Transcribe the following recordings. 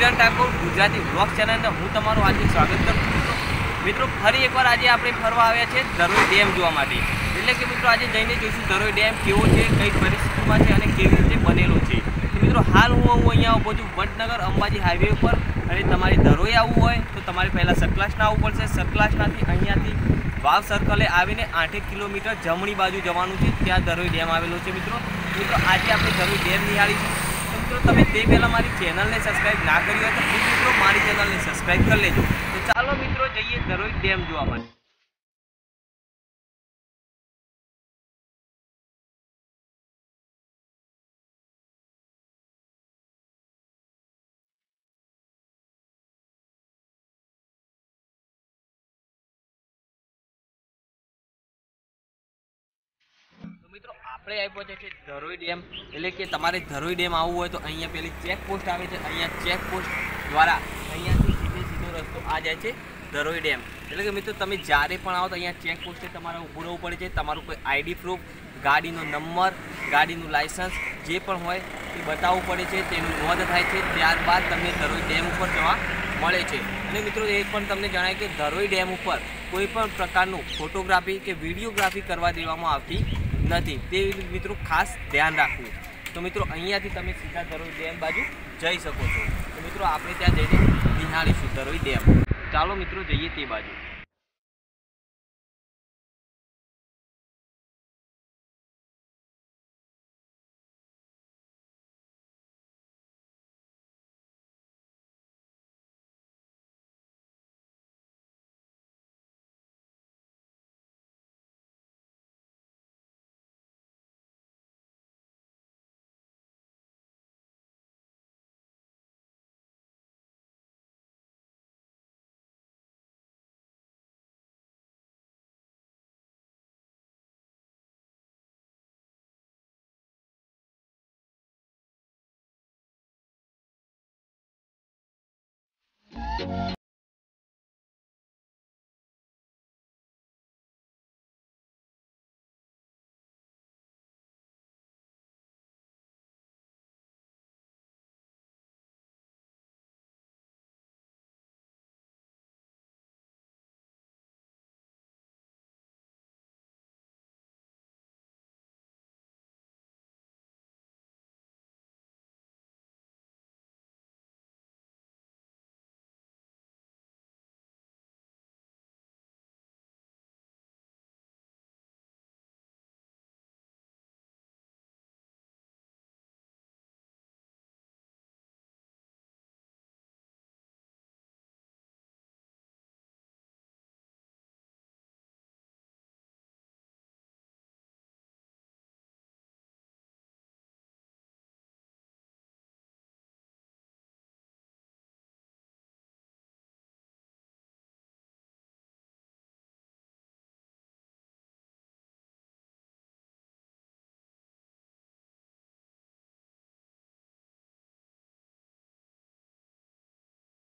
કિરણ Thakor Gujarati blog ચેનલને હું તમારું આજે સ્વાગત કરું છું. મિત્રો, ફરી એકવાર આજે આપણે ફરવા આવ્યા છે ધરોઈ ડેમ જોવા માટે. એટલે કે મિત્રો, આજે જઈને જોઈશું ધરોઈ ડેમ કેવો છે, કઈ પરિસ્થિતિમાં છે અને કેવી રીતે બનેલો છે. મિત્રો, હાલ હું હું અહીંયા ઊભો છું વડનગર અંબાજી હાઈવે ઉપર અને તમારે ધરોઈ આવવું હોય તો તમારે પહેલાં સતલાસના આવવું પડશે. સતલાસનાથી અહીંયાથી વાવ સર્કલે આવીને આઠેક કિલોમીટર જમણી બાજુ જવાનું છે. ત્યાં ધરોઈ ડેમ આવેલો છે મિત્રો. મિત્રો, આજે આપણે ધરોઈ ડેમ નિહાળીશું. મિત્રો, તમે તે પહેલાં મારી ચેનલને સબસ્ક્રાઈબ ના કરી હોય તો પ્લીઝ મિત્રો, મારી ચેનલને સબસ્ક્રાઈબ કરી લેજો. તો ચાલો મિત્રો, જઈએ ધરોઈ ડેમ જોવા માટે. મિત્રો, આપણે આવી પહોંચ્યા છે ધરોઈ ડેમ. એટલે કે તમારે ધરોઈ ડેમ આવવું હોય તો અહીંયા પેલી ચેક પોસ્ટ આવે છે. અહીંયા ચેક પોસ્ટ દ્વારા અહીંયાથી સીધે સીધો રસ્તો આ જાય છે ધરોઈ ડેમ. એટલે કે મિત્રો, તમે જ્યારે પણ આવો તો અહીંયા ચેક પોસ્ટે તમારે ઊભું રહેવું પડે છે. તમારું કોઈ આઈડી પ્રૂફ ગાડીનો નંબર, ગાડીનું લાયસન્સ જે પણ હોય એ બતાવવું પડે છે. તેનું નોંધ થાય છે. ત્યારબાદ તમને ધરોઈ ડેમ ઉપર જવા મળે છે. અને મિત્રો, એ પણ તમને જણાય કે ધરોઈ ડેમ ઉપર કોઈ પણ પ્રકારનું ફોટોગ્રાફી કે વિડીયોગ્રાફી કરવા દેવામાં આવતી નથી. તે મિત્રો ખાસ ધ્યાન રાખવું. તો મિત્રો, અહીંયાથી તમે સીધા ધરોઈ ડેમ બાજુ જઈ શકો છો. તો મિત્રો, આપણે ત્યાં જઈને નિહાળીશું ધરોઈ ડેમ. ચાલો મિત્રો, જઈએ તે બાજુ.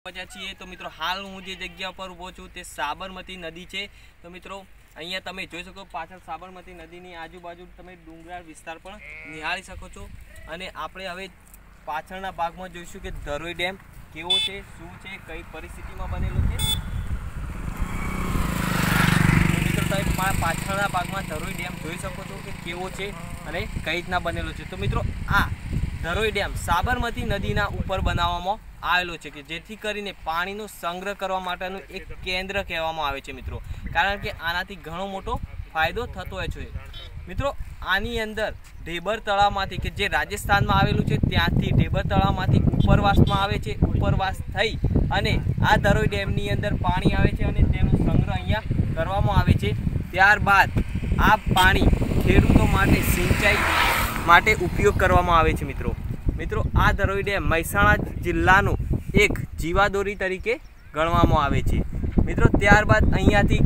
પહોંચ્યા છીએ. તો મિત્રો, હાલ હું જે જગ્યા પર ઊભો છું તે સાબરમતી નદી છે. તો મિત્રો, અહીંયા તમે જોઈ શકો પાછળ સાબરમતી નદીની આજુબાજુ તમે ડુંગરાળ વિસ્તાર પણ નિહાળી શકો છો. અને આપણે હવે પાછળના ભાગમાં જોઈશું કે ધરોઈ ડેમ કેવો છે, શું છે, કઈ પરિસ્થિતિમાં બનેલો છે. મિત્રો, તમે પાછળના ભાગમાં ધરોઈ ડેમ જોઈ શકો છો કે કેવો છે અને કઈ રીતના બનેલો છે. તો મિત્રો, આ ધરોઈ ડેમ સાબરમતી નદીના ઉપર બનાવવામાં આવેલો છે કે જેથી કરીને પાણીનો સંગ્રહ કરવા માટેનું એક કેન્દ્ર કહેવામાં આવે છે મિત્રો. કારણ કે આનાથી ઘણો મોટો ફાયદો થતો હોય છે. મિત્રો, આની અંદર ઢેબર તળાવમાંથી કે જે રાજસ્થાનમાં આવેલું છે, ત્યાંથી ઢેબર તળાવમાંથી ઉપરવાસમાં આવે છે, ઉપરવાસ થઈ અને આ ધરોઈ ડેમની અંદર પાણી આવે છે અને તેનો સંગ્રહ અહીંયા કરવામાં આવે છે. ત્યારબાદ આ પાણી ખેડૂતો માટે સિંચાઈ માટે ઉપયોગ કરવામાં આવે છે મિત્રો. મિત્રો, આ ધરોઈ ડેમ મહેસાણા જિલ્લાનું એક જીવાદોરી તરીકે ગણવામાં આવે છે. મિત્રો, ત્યારબાદ અહીંયાથી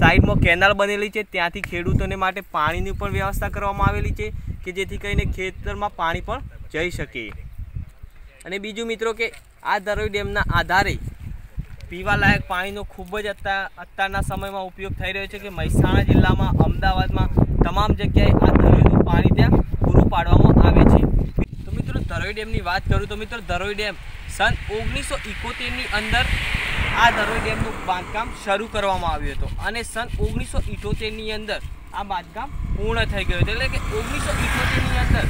સાઈડમાં કેનાલ બનેલી છે. ત્યાંથી ખેડૂતોને માટે પાણીની પણ વ્યવસ્થા કરવામાં આવેલી છે કે જેથી કરીને ખેતરમાં પાણી પણ જઈ શકે. અને બીજું મિત્રો કે, આ ધરોઈ ડેમના આધારે પીવાલાયક પાણીનો ખૂબ જ અત્યાર અત્યારના સમયમાં ઉપયોગ થઈ રહ્યો છે કે મહેસાણા જિલ્લામાં, અમદાવાદમાં તમામ જગ્યાએ આ ધરોઈનું પાણી ત્યાં પૂરું પાડવામાં આવે છે તો મિત્રો ધરોઈ ડેમની વાત કરું તો મિત્રો, ધરોઈ ડેમ સન ઓગણીસો ઇકોતેરની અંદર આ ધરોઈ ડેમનું બાંધકામ શરૂ કરવામાં આવ્યું હતું અને સન ઓગણીસો ઇઠોતેરની અંદર આ બાંધકામ પૂર્ણ થઈ ગયું હતું. એટલે કે ઓગણીસો ઇઠોતેરની અંદર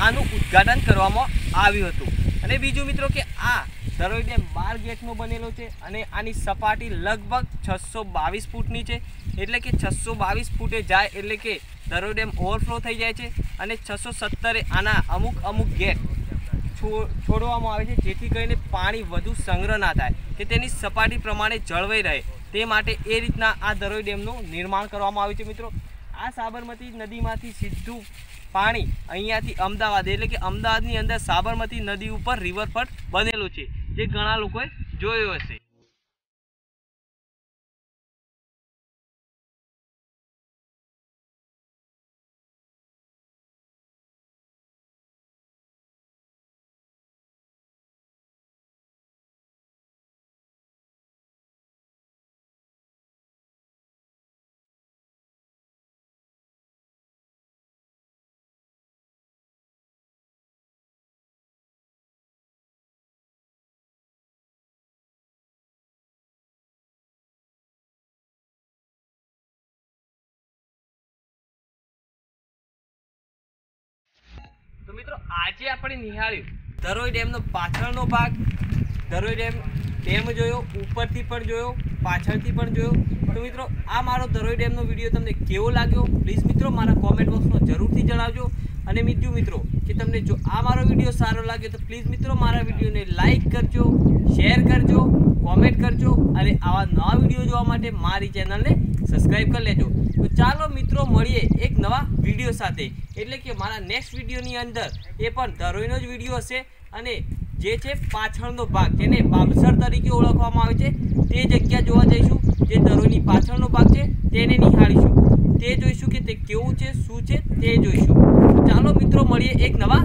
આનું ઉદ્ઘાટન કરવામાં આવ્યું હતું. અને બીજું મિત્રો કે આ ધરોઈ ડેમ બાર ગેટનો બનેલો છે અને આની સપાટી લગભગ છસો બાવીસ ફૂટની છે. એટલે કે છસો બાવીસ ફૂટે જાય એટલે કે ધરોઈ ડેમ ઓવરફ્લો થઈ જાય છે અને છસો સત્તરે આના અમુક અમુક ગેટ છોડવામાં આવે છે, જેથી કરીને પાણી વધુ સંગ્રહ ના થાય, કે તેની સપાટી પ્રમાણે જળવાઈ રહે. તે માટે એ રીતના આ ધરોઈ ડેમનું નિર્માણ કરવામાં આવ્યું છે, મિત્રો. આ સાબરમતી નદીમાંથી સીધું પાણી અહીંયાથી અમદાવાદ, એટલે કે અમદાવાદની અંદર સાબરમતી નદી ઉપર રિવરફ્રન્ટ બનેલું છે, જે ઘણા લોકોએ જોયું હશે. મિત્રો, આજે આપણે નિહાળ્યું. ધરોઈ ડેમનો પાછળનો ભાગ ધરોઈ ડેમ ડેમ જોયો, ઉપરથી પણ જોયો, પાછળથી પણ જોયો. તો મિત્રો, આ મારો ધરોઈ ડેમનો વીડિયો તમને કેવો લાગ્યો? પ્લીઝ મિત્રો, મારા કોમેન્ટ બોક્સમાં જરૂરથી જણાવજો. અને મિત્રો મિત્રો, કે તમને જો આ મારો વીડિયો સારો લાગે તો પ્લીઝ મિત્રો, મારા વિડીયોને લાઈક કરજો શેર કરજો. કોમેન્ટ કરજો અને આવા નવા વીડિયો જોવા માટે મારી ચેનલને સબસ્ક્રાઈબ કરી લેજો. તો ચાલો મિત્રો, મળીએ એક નવા વીડિયો સાથે. એટલે કે મારા નેક્સ્ટ વિડીયોની અંદર. એ પણ ધરોઈનો જ વીડિયો હશે અને જે છે પાછળનો ભાગ, જેને બાબસર તરીકે ઓળખવામાં આવે છે, તે જગ્યા જોવા જઈશું. જે ધરોઈની પાછળનો ભાગ છે, તેને નિહાળીશું. તે જોઈશું કે તે કેવું છે, શું છે, તે જોઈશું. ચાલો મિત્રો, મળીએ એક નવા